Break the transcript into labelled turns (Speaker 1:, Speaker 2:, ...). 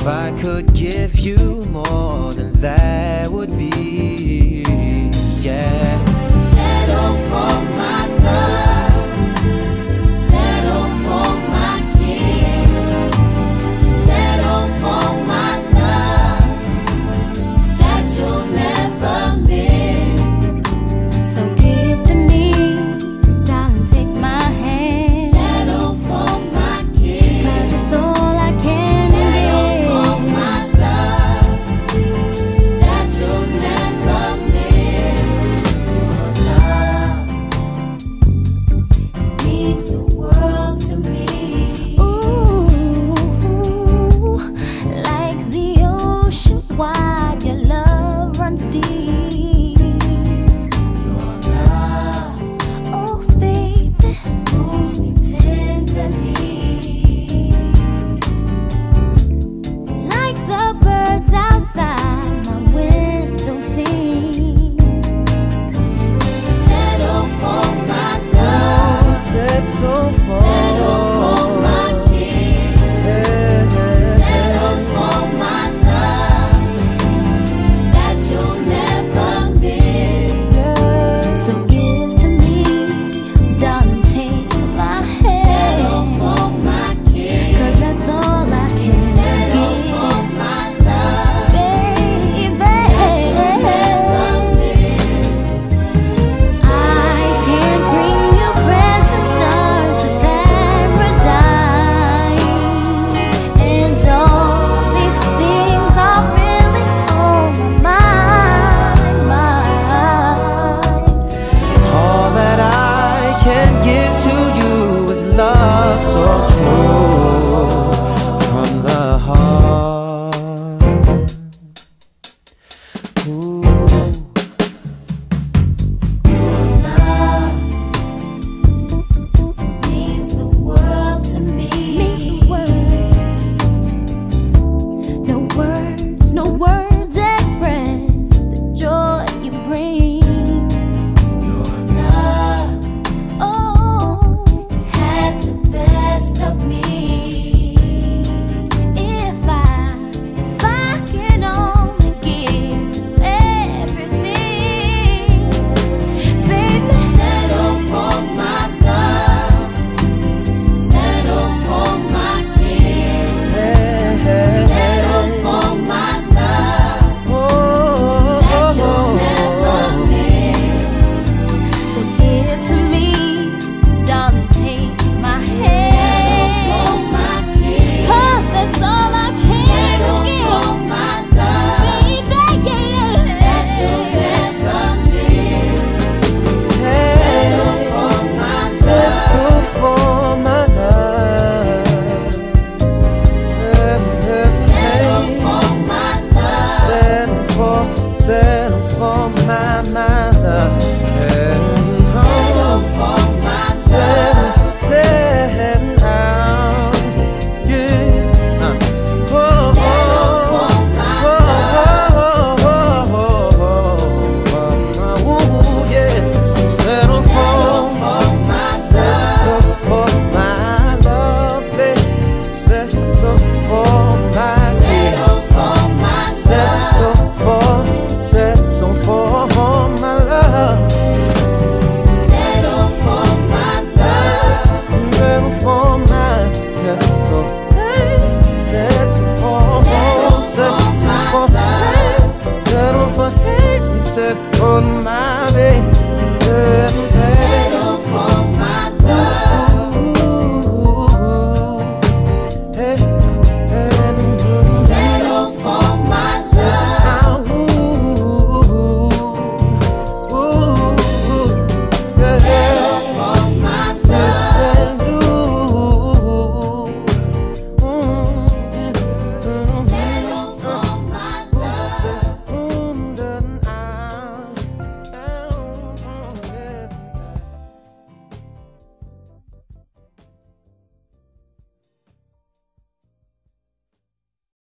Speaker 1: If I could give you more than that would be, yeah.
Speaker 2: Settle for my.
Speaker 1: Love. Settle for my. Settle,